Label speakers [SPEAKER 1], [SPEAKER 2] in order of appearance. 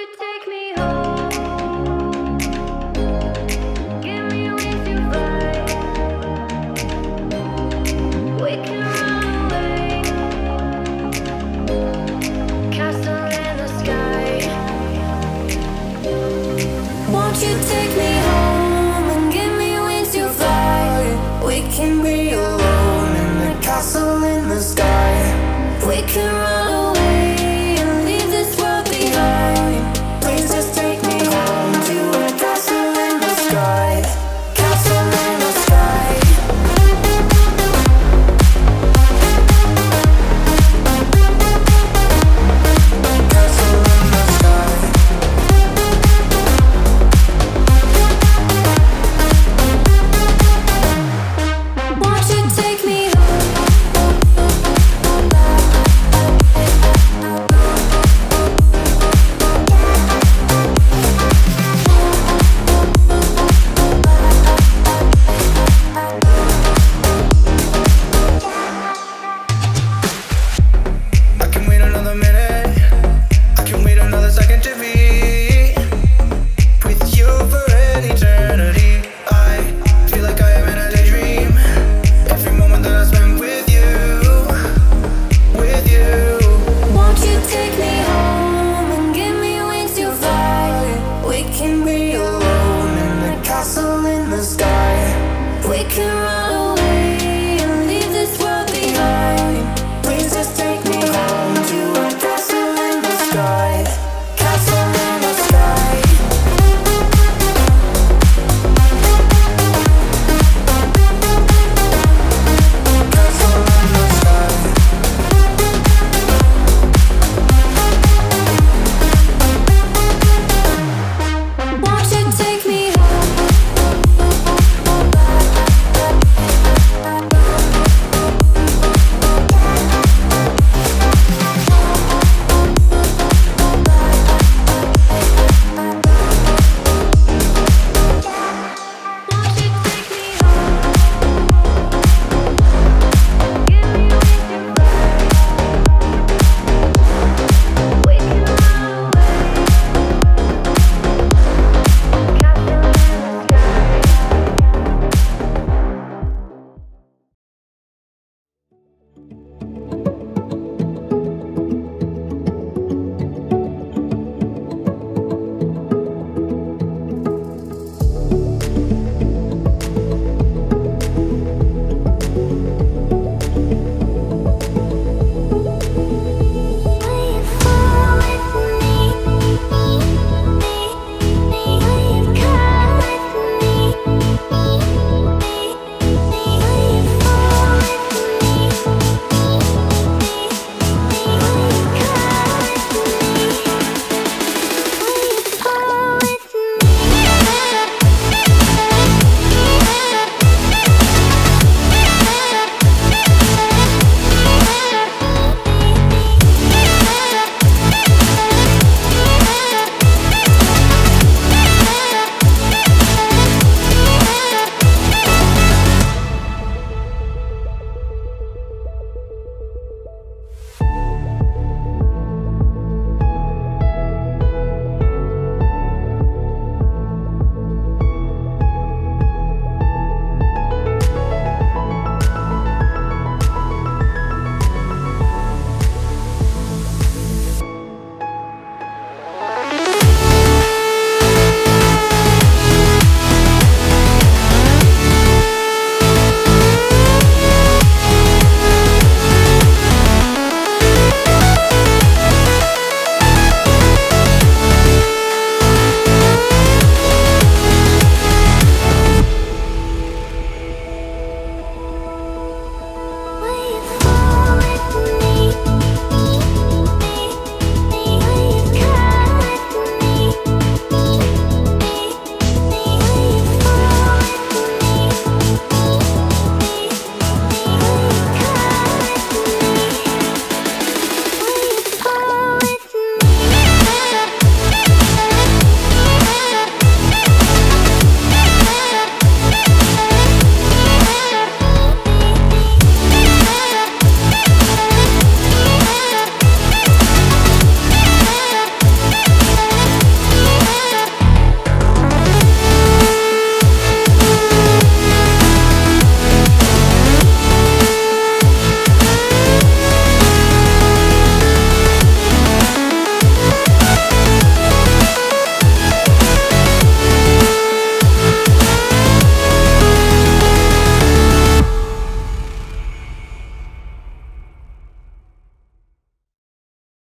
[SPEAKER 1] you take me can be